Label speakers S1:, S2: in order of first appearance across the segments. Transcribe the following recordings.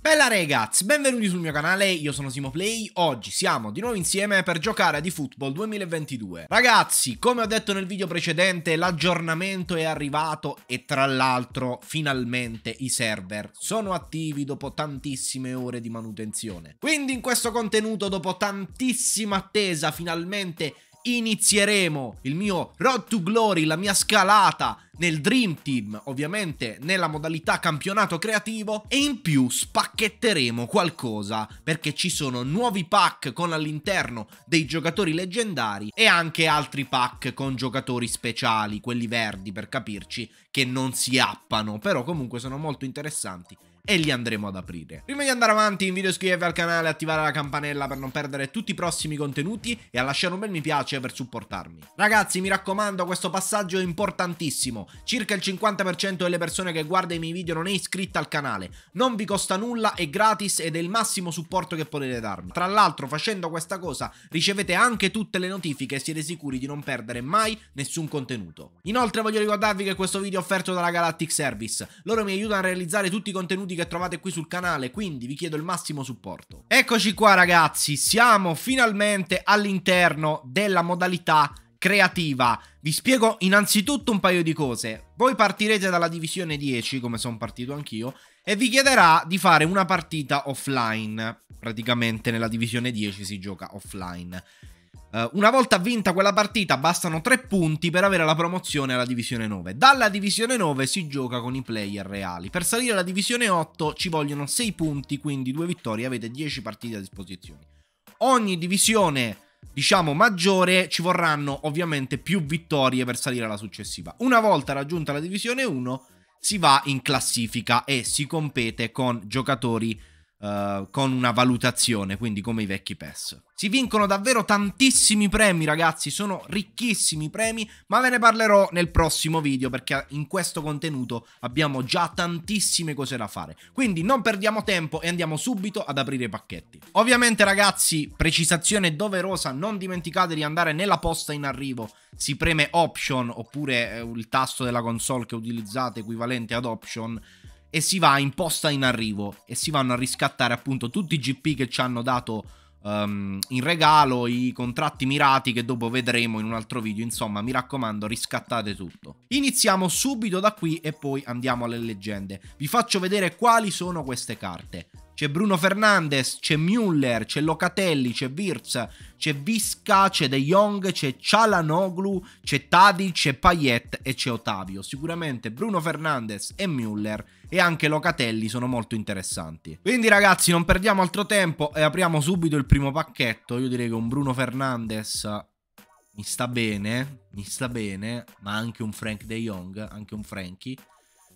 S1: Bella ragazzi, benvenuti sul mio canale, io sono SimoPlay, oggi siamo di nuovo insieme per giocare di Football 2022 Ragazzi, come ho detto nel video precedente, l'aggiornamento è arrivato e tra l'altro finalmente i server sono attivi dopo tantissime ore di manutenzione. Quindi in questo contenuto, dopo tantissima attesa, finalmente inizieremo. Il mio Road to Glory, la mia scalata nel Dream Team, ovviamente nella modalità campionato creativo e in più spacchetteremo qualcosa perché ci sono nuovi pack con all'interno dei giocatori leggendari e anche altri pack con giocatori speciali, quelli verdi per capirci, che non si appano, però comunque sono molto interessanti e li andremo ad aprire. Prima di andare avanti invito a iscrivervi al canale, attivare la campanella per non perdere tutti i prossimi contenuti e a lasciare un bel mi piace per supportarmi. Ragazzi mi raccomando questo passaggio è importantissimo, circa il 50% delle persone che guarda i miei video non è iscritta al canale, non vi costa nulla, è gratis ed è il massimo supporto che potete darmi. Tra l'altro facendo questa cosa ricevete anche tutte le notifiche e siete sicuri di non perdere mai nessun contenuto. Inoltre voglio ricordarvi che questo video è offerto dalla Galactic Service, loro mi aiutano a realizzare tutti i contenuti contenuti che trovate qui sul canale, quindi vi chiedo il massimo supporto. Eccoci qua ragazzi, siamo finalmente all'interno della modalità creativa. Vi spiego innanzitutto un paio di cose. Voi partirete dalla divisione 10, come sono partito anch'io, e vi chiederà di fare una partita offline. Praticamente nella divisione 10 si gioca offline. Uh, una volta vinta quella partita bastano 3 punti per avere la promozione alla divisione 9. Dalla divisione 9 si gioca con i player reali. Per salire alla divisione 8 ci vogliono 6 punti, quindi 2 vittorie, avete 10 partite a disposizione. Ogni divisione, diciamo, maggiore ci vorranno ovviamente più vittorie per salire alla successiva. Una volta raggiunta la divisione 1 si va in classifica e si compete con giocatori uh, con una valutazione, quindi come i vecchi PES. Si vincono davvero tantissimi premi, ragazzi, sono ricchissimi premi, ma ve ne parlerò nel prossimo video perché in questo contenuto abbiamo già tantissime cose da fare. Quindi non perdiamo tempo e andiamo subito ad aprire i pacchetti. Ovviamente, ragazzi, precisazione doverosa, non dimenticate di andare nella posta in arrivo, si preme Option oppure eh, il tasto della console che utilizzate equivalente ad Option e si va in posta in arrivo e si vanno a riscattare appunto tutti i GP che ci hanno dato um, in regalo, i contratti mirati che dopo vedremo in un altro video. Insomma, mi raccomando, riscattate tutto. Iniziamo subito da qui e poi andiamo alle leggende. Vi faccio vedere quali sono queste carte. C'è Bruno Fernandes, c'è Müller, c'è Locatelli, c'è Wirtz, c'è Visca, c'è De Jong, c'è Cialanoglu, c'è Tadic, c'è Payet e c'è Ottavio. Sicuramente Bruno Fernandes e Müller e anche Locatelli sono molto interessanti. Quindi ragazzi non perdiamo altro tempo e apriamo subito il primo pacchetto. Io direi che un Bruno Fernandes mi sta bene, mi sta bene, ma anche un Frank De Jong, anche un Frankie.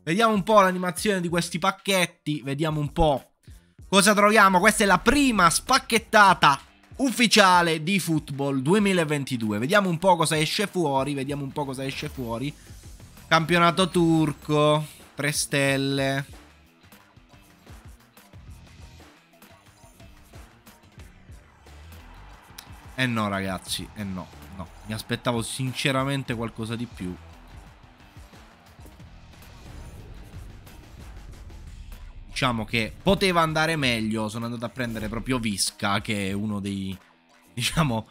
S1: Vediamo un po' l'animazione di questi pacchetti, vediamo un po' Cosa troviamo? Questa è la prima spacchettata ufficiale di football 2022. Vediamo un po' cosa esce fuori. Vediamo un po' cosa esce fuori. Campionato turco. 3 stelle. Eh no ragazzi, eh no, no. Mi aspettavo sinceramente qualcosa di più. Diciamo che poteva andare meglio. Sono andato a prendere proprio Visca, che è uno dei, diciamo,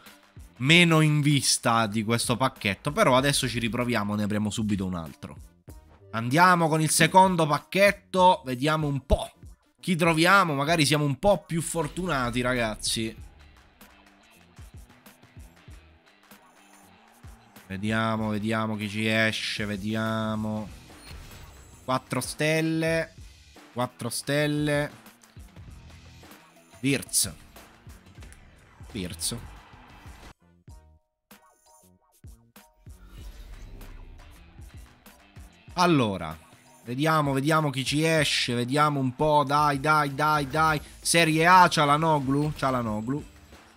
S1: meno in vista di questo pacchetto. Però adesso ci riproviamo, ne apriamo subito un altro. Andiamo con il secondo pacchetto, vediamo un po' chi troviamo. Magari siamo un po' più fortunati, ragazzi. Vediamo, vediamo chi ci esce, vediamo. 4 stelle. 4 stelle. Virz. Virz. Allora, vediamo, vediamo chi ci esce, vediamo un po', dai, dai, dai, dai. Serie A, Cialanoglu, Cialanoglu.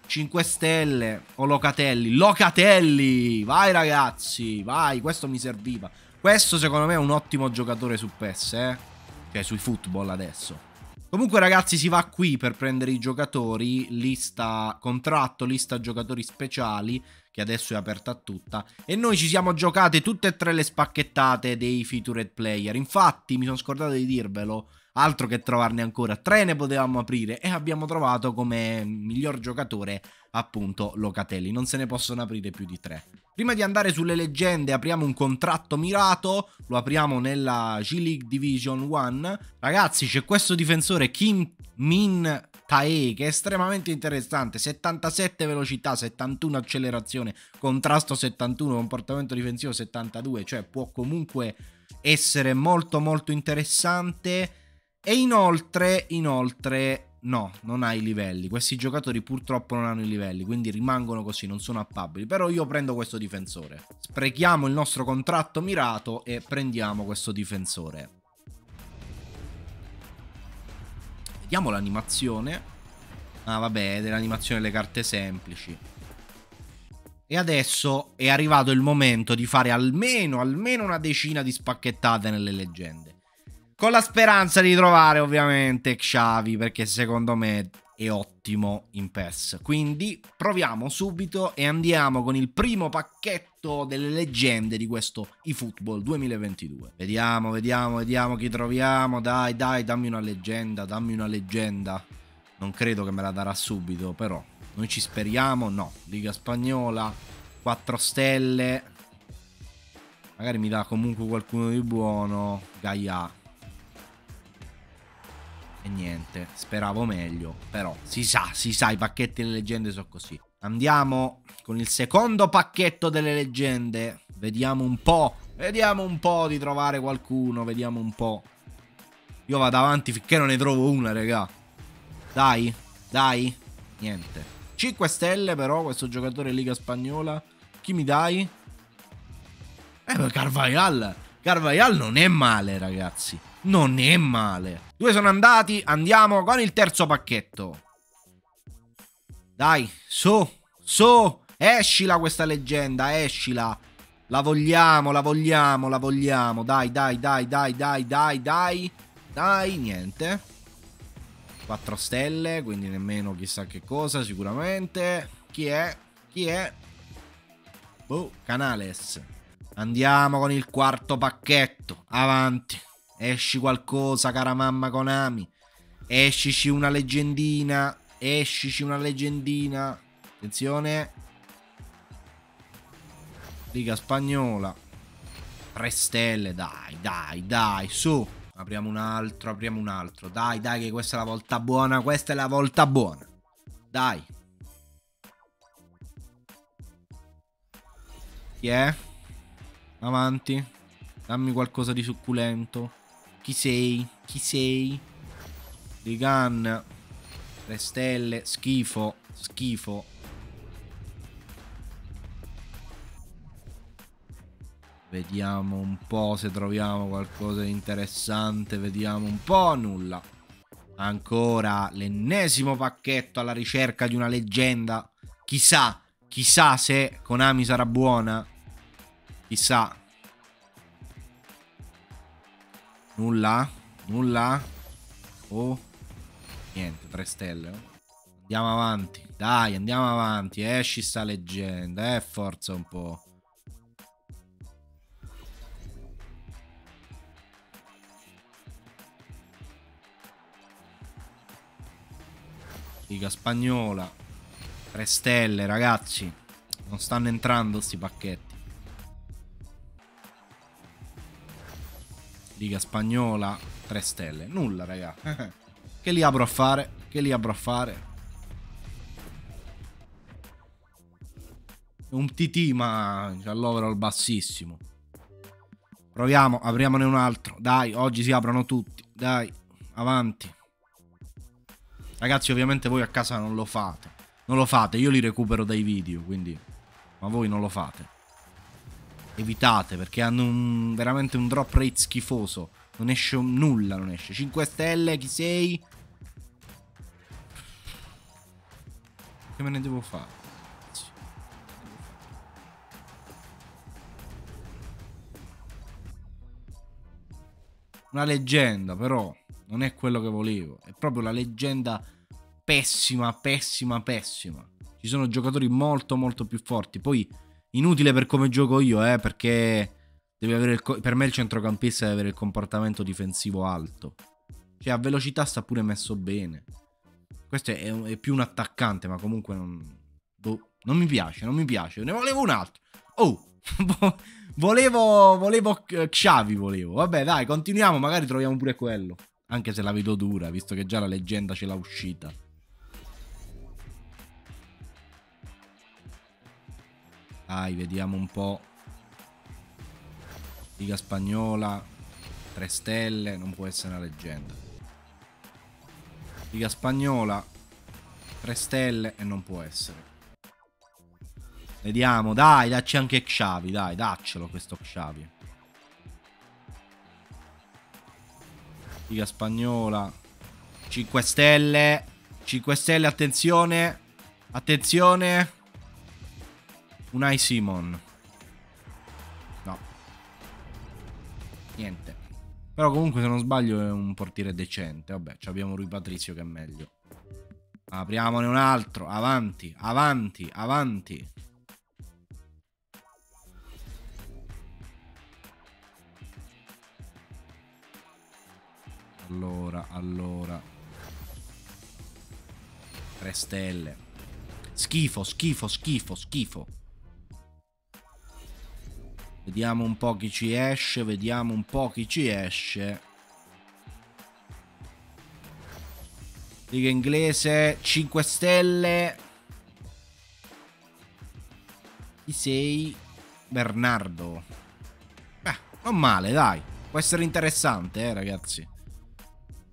S1: 5 stelle o Locatelli. Locatelli! Vai ragazzi, vai, questo mi serviva. Questo secondo me è un ottimo giocatore su PES, eh. Cioè sui football adesso. Comunque ragazzi si va qui per prendere i giocatori, lista contratto, lista giocatori speciali, che adesso è aperta tutta, e noi ci siamo giocate tutte e tre le spacchettate dei featured player. Infatti mi sono scordato di dirvelo, altro che trovarne ancora, tre ne potevamo aprire e abbiamo trovato come miglior giocatore appunto Locatelli, non se ne possono aprire più di tre. Prima di andare sulle leggende apriamo un contratto mirato, lo apriamo nella G-League Division 1. Ragazzi c'è questo difensore Kim Min Tae che è estremamente interessante, 77 velocità, 71 accelerazione, contrasto 71, comportamento difensivo 72, cioè può comunque essere molto molto interessante. E inoltre, inoltre No, non ha i livelli. Questi giocatori purtroppo non hanno i livelli, quindi rimangono così, non sono appabili. Però io prendo questo difensore. Sprechiamo il nostro contratto mirato e prendiamo questo difensore. Vediamo l'animazione. Ah, vabbè, è dell'animazione delle carte semplici. E adesso è arrivato il momento di fare almeno, almeno una decina di spacchettate nelle leggende. Con la speranza di trovare ovviamente Xavi perché secondo me è ottimo in PES. Quindi proviamo subito e andiamo con il primo pacchetto delle leggende di questo eFootball 2022. Vediamo, vediamo, vediamo chi troviamo. Dai, dai, dammi una leggenda, dammi una leggenda. Non credo che me la darà subito, però noi ci speriamo. No, Liga Spagnola, 4 stelle. Magari mi dà comunque qualcuno di buono. Gaia e niente, speravo meglio. Però si sa, si sa, i pacchetti delle leggende sono così. Andiamo con il secondo pacchetto delle leggende. Vediamo un po'. Vediamo un po' di trovare qualcuno. Vediamo un po'. Io vado avanti finché non ne trovo una, raga. Dai, dai. Niente. 5 stelle però questo giocatore Liga Spagnola. Chi mi dai? Eh, Carvajal. Carvajal non è male, ragazzi non è male. Due sono andati, andiamo con il terzo pacchetto. Dai, su, su, escila questa leggenda, escila. La vogliamo, la vogliamo, la vogliamo. Dai, dai, dai, dai, dai, dai, dai. Dai, niente. 4 stelle, quindi nemmeno chissà che cosa, sicuramente. Chi è? Chi è? Boh, Canales. Andiamo con il quarto pacchetto. Avanti. Esci qualcosa, cara mamma Konami. Escici una leggendina. Escici una leggendina. Attenzione. Liga spagnola. 3 stelle, dai, dai, dai, su. Apriamo un altro, apriamo un altro. Dai, dai, che questa è la volta buona. Questa è la volta buona. Dai. Chi è? Avanti. Dammi qualcosa di succulento. Chi sei? Chi sei? Rigan. 3 stelle. Schifo. Schifo. Vediamo un po' se troviamo qualcosa di interessante. Vediamo un po'. Nulla. Ancora l'ennesimo pacchetto alla ricerca di una leggenda. Chissà, chissà se Konami sarà buona. Chissà. Nulla? Nulla? Oh. Niente, tre stelle. Oh. Andiamo avanti. Dai, andiamo avanti. Esci sta leggenda. Eh, forza un po'. Liga spagnola. Tre stelle, ragazzi. Non stanno entrando sti pacchetti. Liga spagnola, 3 stelle. Nulla, raga. che li apro a fare? Che li apro a fare? Un TT, ma c'ha l'overall bassissimo. Proviamo, apriamone un altro. Dai, oggi si aprono tutti. Dai, avanti. Ragazzi, ovviamente voi a casa non lo fate. Non lo fate, io li recupero dai video, quindi... Ma voi non lo fate evitate perché hanno un, veramente un drop rate schifoso. Non esce nulla, non esce. 5 stelle, chi sei? Che me ne devo fare? Una leggenda, però. Non è quello che volevo. È proprio la leggenda pessima, pessima, pessima. Ci sono giocatori molto, molto più forti. Poi, inutile per come gioco io, eh, perché il, per me il centrocampista deve avere il comportamento difensivo alto. Cioè, a velocità sta pure messo bene. Questo è, è più un attaccante, ma comunque non... Boh, non mi piace, non mi piace. Ne volevo un altro. Oh, volevo, volevo Xavi, volevo. Vabbè, dai, continuiamo, magari troviamo pure quello. Anche se la vedo dura, visto che già la leggenda ce l'ha uscita. Dai, vediamo un po'. Liga spagnola, 3 stelle, non può essere una leggenda. Liga spagnola, 3 stelle e non può essere. Vediamo, dai, dacci anche Xavi, dai, daccelo questo Xavi. Liga spagnola, 5 stelle, 5 stelle, attenzione, attenzione. Unai Simon. No. Niente. Però comunque se non sbaglio è un portiere decente. Vabbè, abbiamo Rui Patrizio che è meglio. Apriamone un altro. Avanti, avanti, avanti. Allora, allora. 3 stelle. Schifo, schifo, schifo, schifo. Vediamo un po' chi ci esce, vediamo un po' chi ci esce. Liga inglese, 5 stelle. Chi sei? Bernardo. Beh, non male, dai. Può essere interessante, eh, ragazzi.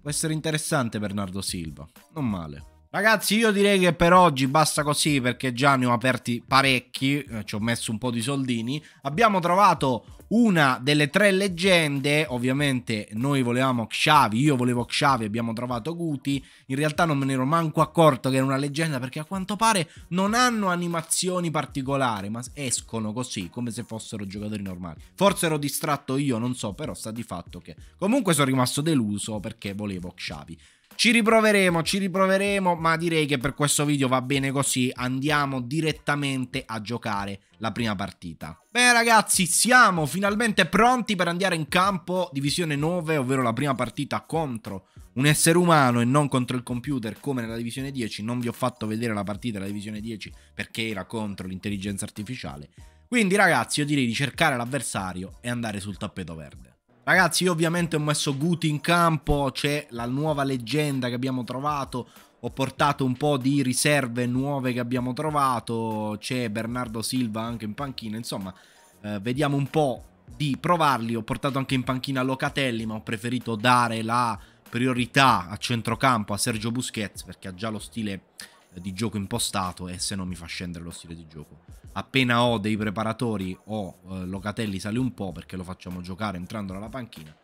S1: Può essere interessante Bernardo Silva. Non male. Ragazzi, io direi che per oggi basta così perché già ne ho aperti parecchi, eh, ci ho messo un po' di soldini. Abbiamo trovato una delle tre leggende, ovviamente noi volevamo Xavi, io volevo Xavi, abbiamo trovato Guti, in realtà non me ne ero manco accorto che era una leggenda perché a quanto pare non hanno animazioni particolari, ma escono così, come se fossero giocatori normali. Forse ero distratto io, non so, però sta di fatto che comunque sono rimasto deluso perché volevo Xavi. Ci riproveremo, ci riproveremo, ma direi che per questo video va bene così. Andiamo direttamente a giocare la prima partita. Beh ragazzi, siamo finalmente pronti per andare in campo Divisione 9, ovvero la prima partita contro un essere umano e non contro il computer come nella Divisione 10. Non vi ho fatto vedere la partita della Divisione 10 perché era contro l'intelligenza artificiale. Quindi ragazzi, io direi di cercare l'avversario e andare sul tappeto verde. Ragazzi, io ovviamente ho messo Guti in campo, c'è la nuova leggenda che abbiamo trovato, ho portato un po' di riserve nuove che abbiamo trovato, c'è Bernardo Silva anche in panchina, insomma, eh, vediamo un po' di provarli, ho portato anche in panchina Locatelli, ma ho preferito dare la priorità a centrocampo a Sergio Busquets perché ha già lo stile eh, di gioco impostato e se no mi fa scendere lo stile di gioco. Appena ho dei preparatori o eh, Locatelli sale un po' perché lo facciamo giocare entrando nella panchina,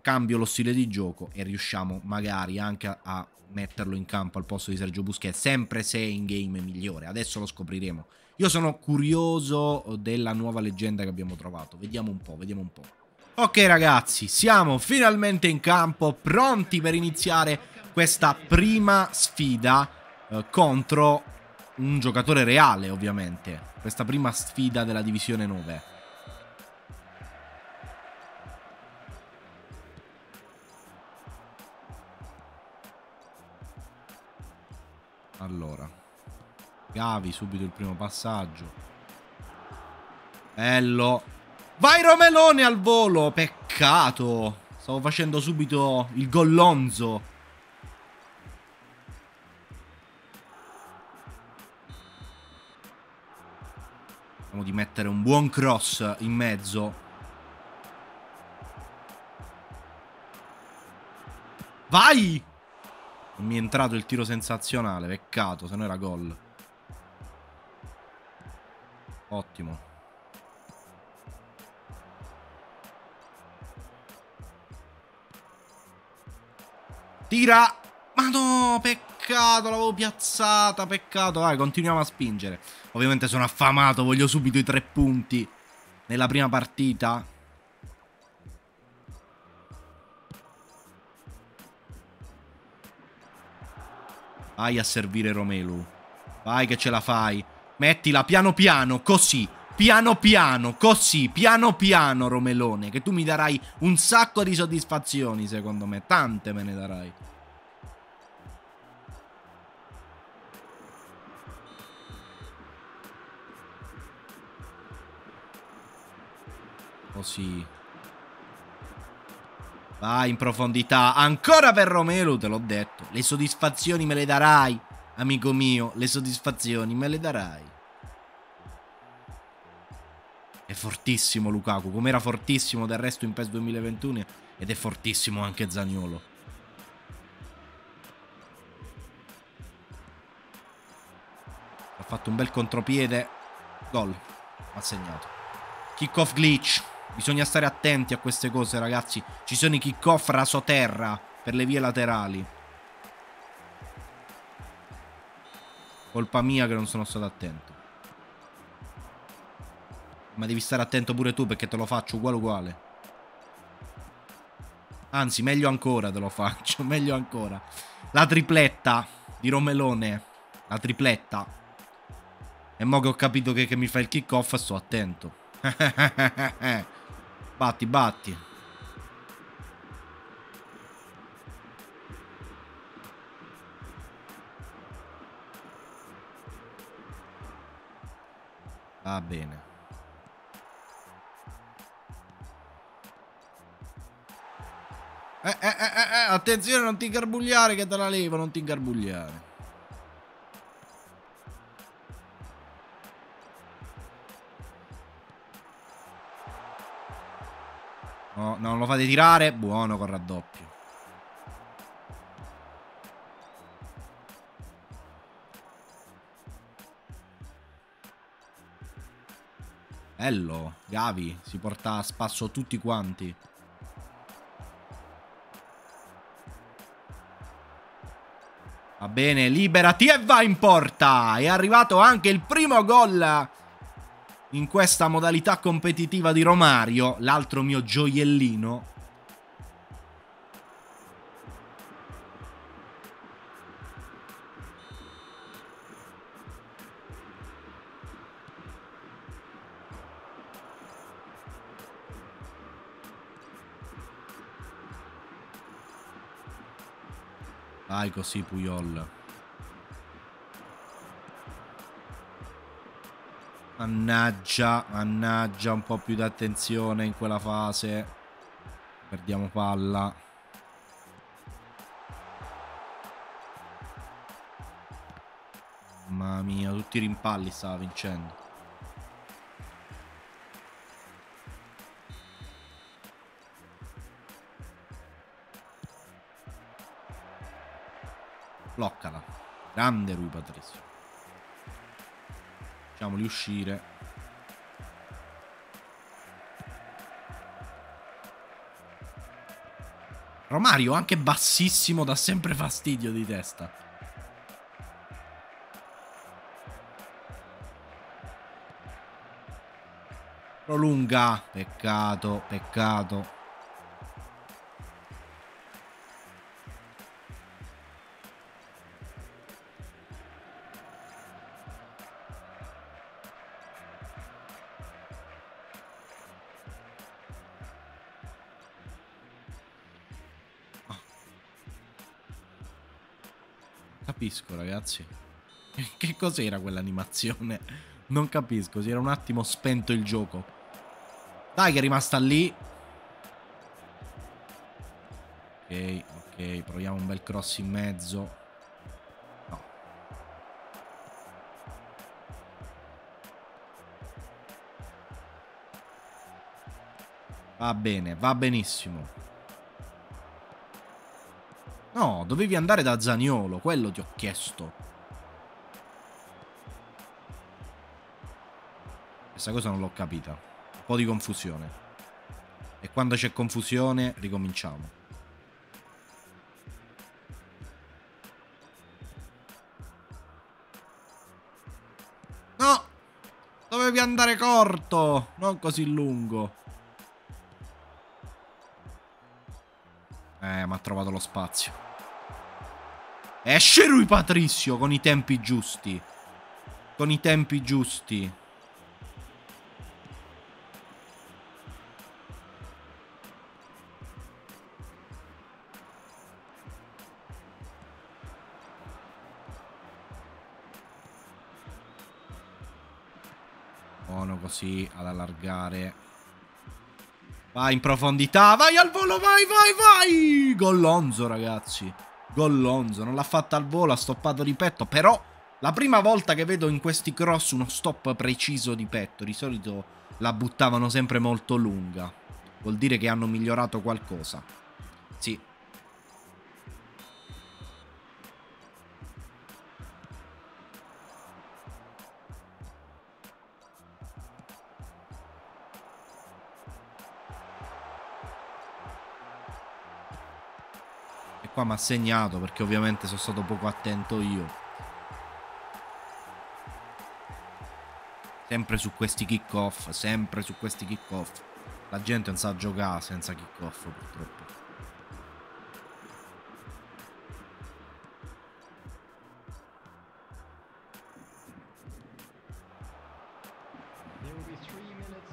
S1: cambio lo stile di gioco e riusciamo magari anche a, a metterlo in campo al posto di Sergio Busquets, sempre se in game è migliore. Adesso lo scopriremo. Io sono curioso della nuova leggenda che abbiamo trovato. Vediamo un po', vediamo un po'. Ok ragazzi, siamo finalmente in campo, pronti per iniziare questa prima sfida eh, contro un giocatore reale, ovviamente. Questa prima sfida della Divisione 9. Allora. Gavi, subito il primo passaggio. Bello. Vai Romelone al volo! Peccato. Stavo facendo subito il gollonzo. Buon cross in mezzo. Vai! Non mi è entrato il tiro sensazionale, peccato, se no era gol. Ottimo. Tira! Ma no, peccato, l'avevo piazzata, peccato. Dai, continuiamo a spingere. Ovviamente sono affamato, voglio subito i tre punti nella prima partita. Vai a servire Romelu. Vai che ce la fai. Mettila piano piano, così. Piano piano, così, piano piano, Romelone. Che tu mi darai un sacco di soddisfazioni, secondo me. Tante me ne darai. Così. Vai in profondità. Ancora per Romelu, te l'ho detto. Le soddisfazioni me le darai, amico mio. Le soddisfazioni me le darai. È fortissimo Lukaku, come era fortissimo del resto in PES 2021 ed è fortissimo anche Zagnolo. Ha fatto un bel contropiede. Gol. Ha segnato. Kick off glitch. Bisogna stare attenti a queste cose, ragazzi. Ci sono i kick-off rasoterra per le vie laterali. Colpa mia che non sono stato attento. Ma devi stare attento pure tu perché te lo faccio uguale uguale. Anzi, meglio ancora te lo faccio, meglio ancora. La tripletta di Romelone. La tripletta. E mo che ho capito che, che mi fa il kick off sto attento. Batti, batti. Va bene. Eh, eh, eh, eh, attenzione, non ti ingarbugliare che te la levo, non ti ingarbugliare. No, non lo fate tirare. Buono con raddoppio. Bello. Gavi si porta a spasso tutti quanti. Va bene, liberati e va in porta. È arrivato anche il primo gol in questa modalità competitiva di Romario, l'altro mio gioiellino. Vai così Puyol. Mannaggia, mannaggia, un po' più di attenzione in quella fase. Perdiamo palla. Mamma mia, tutti i rimpalli stava vincendo. Bloccala. Grande Rui Patricio. Facciamoli uscire. Romario anche bassissimo dà sempre fastidio di testa. Prolunga. Peccato, peccato. Capisco, ragazzi. Che cos'era quell'animazione? Non capisco, si era un attimo spento il gioco. Dai che è rimasta lì. Ok, ok, proviamo un bel cross in mezzo. No. Va bene, va benissimo. No, dovevi andare da Zaniolo, quello ti ho chiesto. Questa cosa non l'ho capita. Un po' di confusione. E quando c'è confusione, ricominciamo. No! Dovevi andare corto, non così lungo. Ma ha trovato lo spazio. Esce Rui Patricio con i tempi giusti. Con i tempi giusti. Buono così ad allargare. Vai in profondità, vai al volo, vai, vai, vai! Gollonzo, ragazzi. Gollonzo, non l'ha fatta al volo, ha stoppato di petto, però la prima volta che vedo in questi cross uno stop preciso di petto, di solito la buttavano sempre molto lunga. Vuol dire che hanno migliorato qualcosa. Sì, qua mi ha segnato perché ovviamente sono stato poco attento io. Sempre su questi kick off, sempre su questi kick off. La gente non sa giocare senza kick off purtroppo.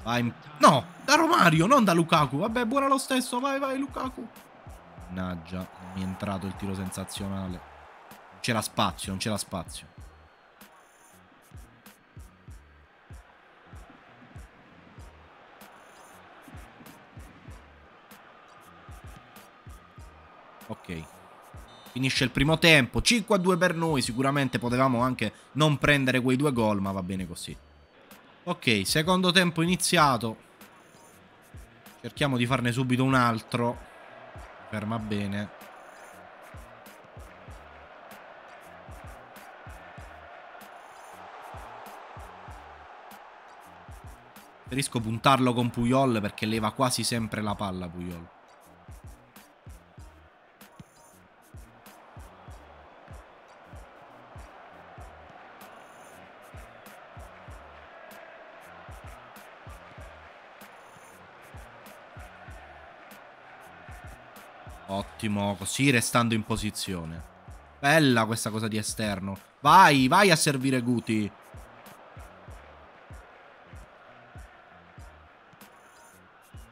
S1: Vai. No, da Romario, non da Lukaku. Vabbè, buona lo stesso. Vai, vai, Lukaku. Mannaggia, mi è entrato il tiro sensazionale. Non c'era spazio, non c'era spazio. Ok. Finisce il primo tempo. 5 a 2 per noi. Sicuramente potevamo anche non prendere quei due gol, ma va bene così. Ok, secondo tempo iniziato. Cerchiamo di farne subito un altro. Ferma bene. Preferisco puntarlo con Puyol perché leva quasi sempre la palla Puyol. Ottimo, così restando in posizione. Bella questa cosa di esterno. Vai, vai a servire Guti.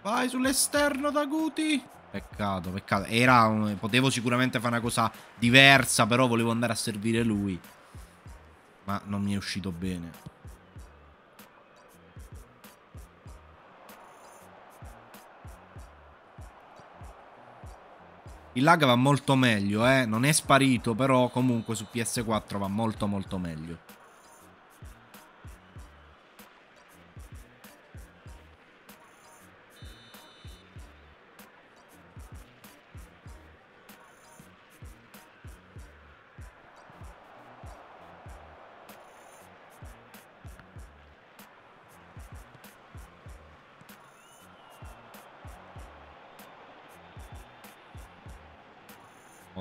S1: Vai sull'esterno da Guti. Peccato, peccato. Era un... Potevo sicuramente fare una cosa diversa, però volevo andare a servire lui. Ma non mi è uscito bene. Il lag va molto meglio, eh. Non è sparito, però comunque su PS4 va molto molto meglio.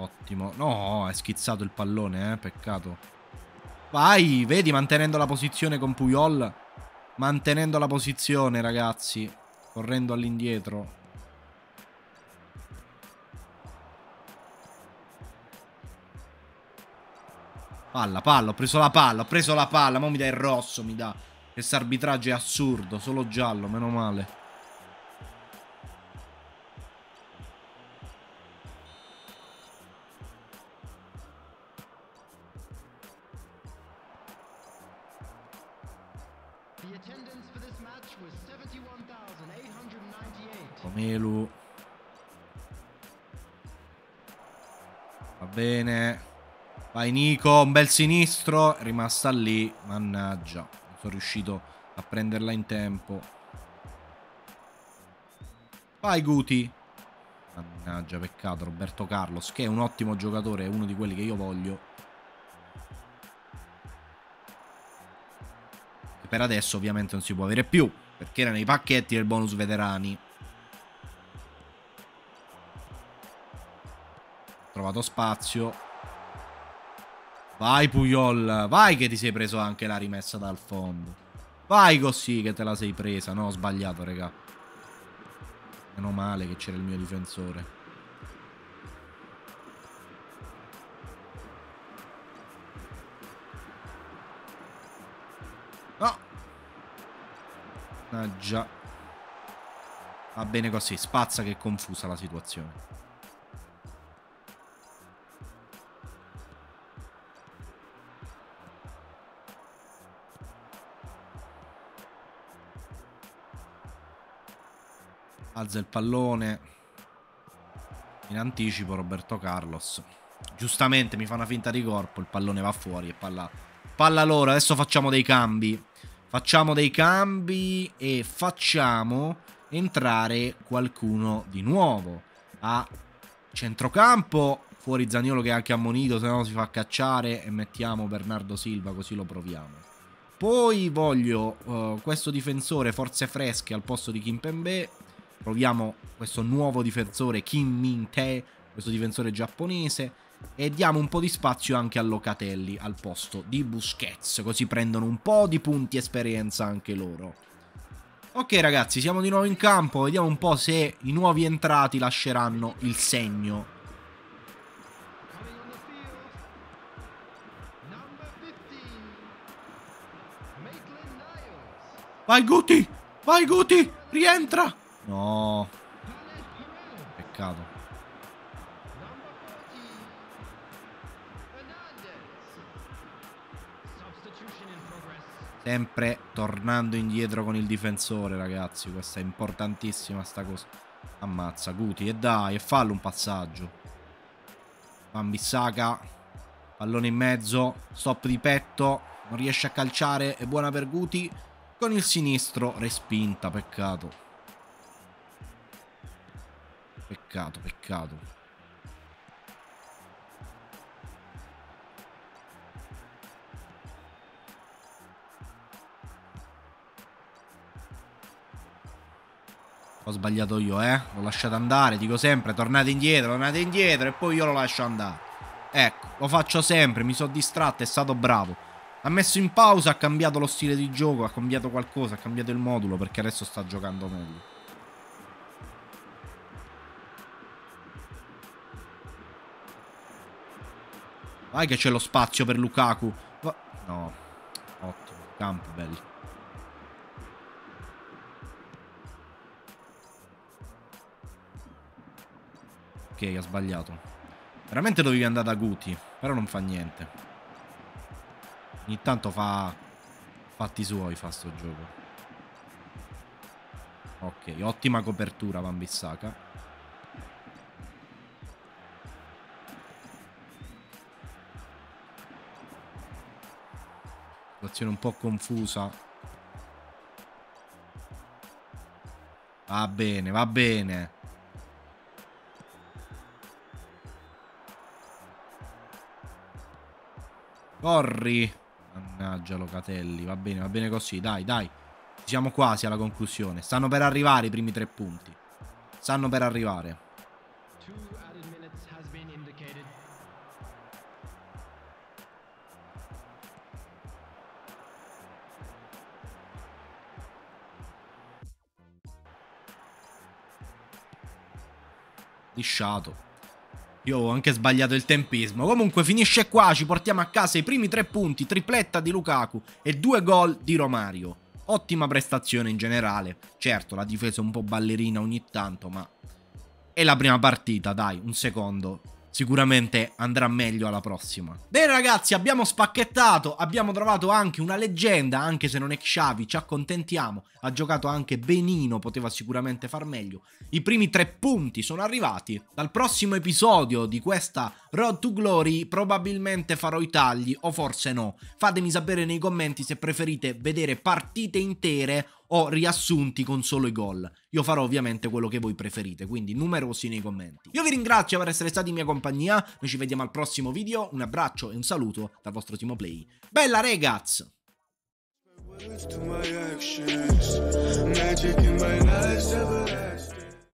S1: Ottimo. No, è schizzato il pallone, eh. Peccato. Vai, vedi, mantenendo la posizione con Puyol. Mantenendo la posizione, ragazzi. Correndo all'indietro. Palla, palla, ho preso la palla, ho preso la palla. Mo mi dà il rosso, mi dà. Questo arbitraggio è assurdo, solo giallo, meno male. Romelu. Va bene. Vai Nico, un bel sinistro. È rimasta lì. Mannaggia. Non sono riuscito a prenderla in tempo. Vai Guti. Mannaggia, peccato. Roberto Carlos, che è un ottimo giocatore, è uno di quelli che io voglio. Per adesso ovviamente non si può avere più, perché era nei pacchetti del bonus veterani. trovato spazio. Vai Puyol, vai che ti sei preso anche la rimessa dal fondo. Vai così che te la sei presa. No, ho sbagliato, raga. Meno male che c'era il mio difensore. Mannaggia. Va bene così. Spazza che è confusa la situazione. Alza il pallone. In anticipo Roberto Carlos. Giustamente mi fa una finta di corpo. Il pallone va fuori e palla, palla loro. Adesso facciamo dei cambi. Facciamo dei cambi e facciamo entrare qualcuno di nuovo. A centrocampo. Fuori Zaniolo che è anche ammonito. Se no si fa cacciare. E mettiamo Bernardo Silva così lo proviamo. Poi voglio uh, questo difensore forze fresche al posto di Kimpembe Proviamo questo nuovo difensore Kim Min-tae, questo difensore giapponese. E diamo un po' di spazio anche a Locatelli al posto di Busquets. Così prendono un po' di punti esperienza anche loro. Ok ragazzi, siamo di nuovo in campo. Vediamo un po' se i nuovi entrati lasceranno il segno. Vai Guti! Vai Guti! Rientra! No. Peccato. Sempre tornando indietro con il difensore, ragazzi. Questa è importantissima sta cosa. Ammazza, Guti. E dai, e fallo un passaggio. Bambissaca. Pallone in mezzo. Stop di petto. Non riesce a calciare. È buona per Guti. Con il sinistro respinta, peccato. Peccato, peccato. Ho sbagliato io, eh. L'ho lasciato andare. Dico sempre, tornate indietro, tornate indietro e poi io lo lascio andare. Ecco, lo faccio sempre. Mi sono distratto, è stato bravo. Ha messo in pausa, ha cambiato lo stile di gioco, ha cambiato qualcosa, ha cambiato il modulo perché adesso sta giocando meglio. Vai che c'è lo spazio per Lukaku. No. Ottimo. Campo, belli. Ok, ha sbagliato. Veramente dovevi andare da Guti. Però non fa niente. Ogni tanto fa... Fatti suoi fa sto gioco. Ok, ottima copertura Van Bissaka. Situazione un po' confusa. Va bene, va bene. Corri. Mannaggia Locatelli. Va bene, va bene così. Dai, dai. Siamo quasi alla conclusione. Stanno per arrivare i primi tre punti. Stanno per arrivare. Lisciato. Io ho anche sbagliato il tempismo. Comunque finisce qua, ci portiamo a casa i primi tre punti, tripletta di Lukaku e due gol di Romario. Ottima prestazione in generale. Certo, la difesa è un po' ballerina ogni tanto, ma è la prima partita, dai, un secondo sicuramente andrà meglio alla prossima. Bene ragazzi, abbiamo spacchettato, abbiamo trovato anche una leggenda, anche se non è Xavi, ci accontentiamo, ha giocato anche benino, poteva sicuramente far meglio. I primi tre punti sono arrivati. Dal prossimo episodio di questa Road to Glory probabilmente farò i tagli o forse no. Fatemi sapere nei commenti se preferite vedere partite intere o riassunti con solo i gol. Io farò ovviamente quello che voi preferite, quindi numerosi nei commenti. Io vi ringrazio per essere stati in mia compagnia, noi ci vediamo al prossimo video, un abbraccio e un saluto dal vostro Timo Play. Bella ragazzi! to my actions. Magic in my eyes, everlasting.